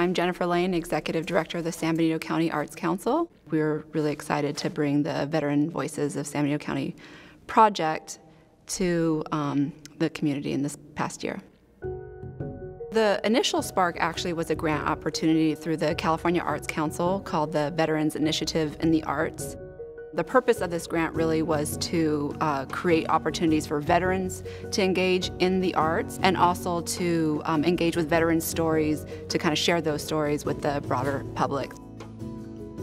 I'm Jennifer Laine, Executive Director of the San Benito County Arts Council. We're really excited to bring the Veteran Voices of San Benito County project to um, the community in this past year. The initial spark actually was a grant opportunity through the California Arts Council called the Veterans Initiative in the Arts. The purpose of this grant really was to uh, create opportunities for veterans to engage in the arts and also to um, engage with veterans' stories to kind of share those stories with the broader public.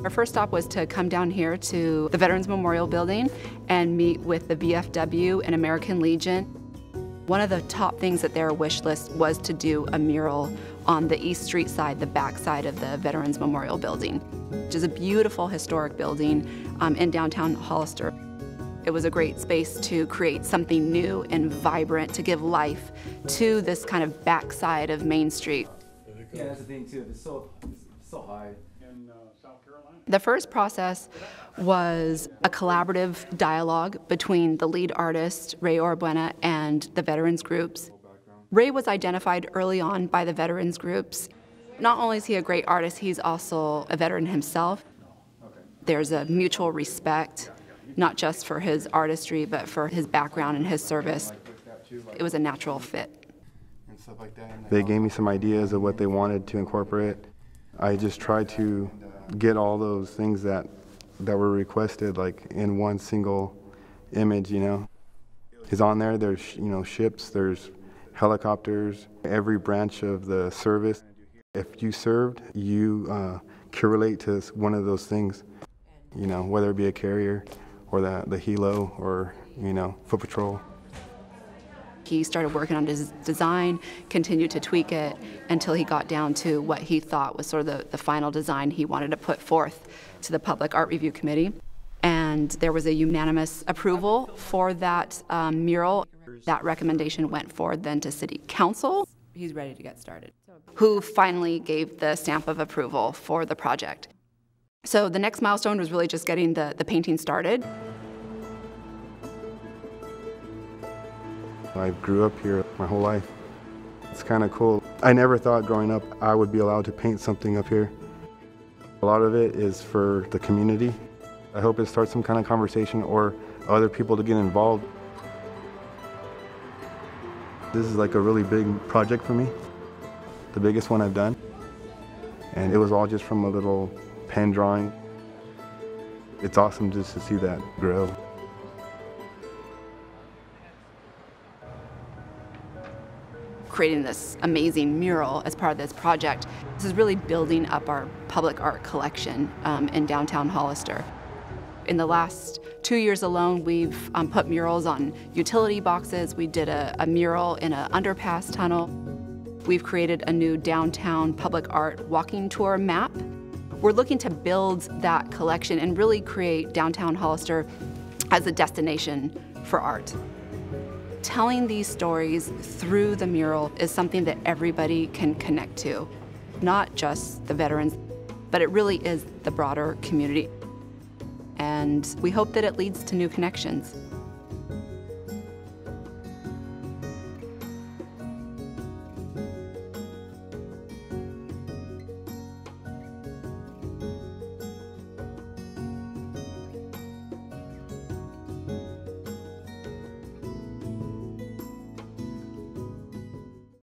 Our first stop was to come down here to the Veterans Memorial Building and meet with the VFW and American Legion. One of the top things that their wish list was to do a mural on the East Street side, the back side of the Veterans Memorial Building, which is a beautiful historic building um, in downtown Hollister. It was a great space to create something new and vibrant to give life to this kind of backside of Main Street. Yeah, that's the thing too. It's so it's so high. In uh, South Carolina. The first process was a collaborative dialogue between the lead artist, Ray Orabuena, and the veterans groups. Ray was identified early on by the veterans groups. Not only is he a great artist, he's also a veteran himself. There's a mutual respect, not just for his artistry, but for his background and his service. It was a natural fit. and stuff like that. They gave me some ideas of what they wanted to incorporate. I just try to get all those things that that were requested like in one single image, you know. Is on there. There's you know ships. There's helicopters. Every branch of the service. If you served, you uh, can relate to one of those things. You know, whether it be a carrier, or the the helo, or you know, foot patrol. He started working on his design, continued to tweak it until he got down to what he thought was sort of the, the final design he wanted to put forth to the Public Art Review Committee. And there was a unanimous approval for that um, mural. That recommendation went forward then to City Council. He's ready to get started. Who finally gave the stamp of approval for the project. So the next milestone was really just getting the, the painting started. I grew up here my whole life. It's kind of cool. I never thought growing up I would be allowed to paint something up here. A lot of it is for the community. I hope it starts some kind of conversation or other people to get involved. This is like a really big project for me, the biggest one I've done. And it was all just from a little pen drawing. It's awesome just to see that grow. Creating this amazing mural as part of this project. This is really building up our public art collection um, in downtown Hollister. In the last two years alone, we've um, put murals on utility boxes. We did a, a mural in an underpass tunnel. We've created a new downtown public art walking tour map. We're looking to build that collection and really create downtown Hollister as a destination for art telling these stories through the mural is something that everybody can connect to, not just the veterans, but it really is the broader community. And we hope that it leads to new connections.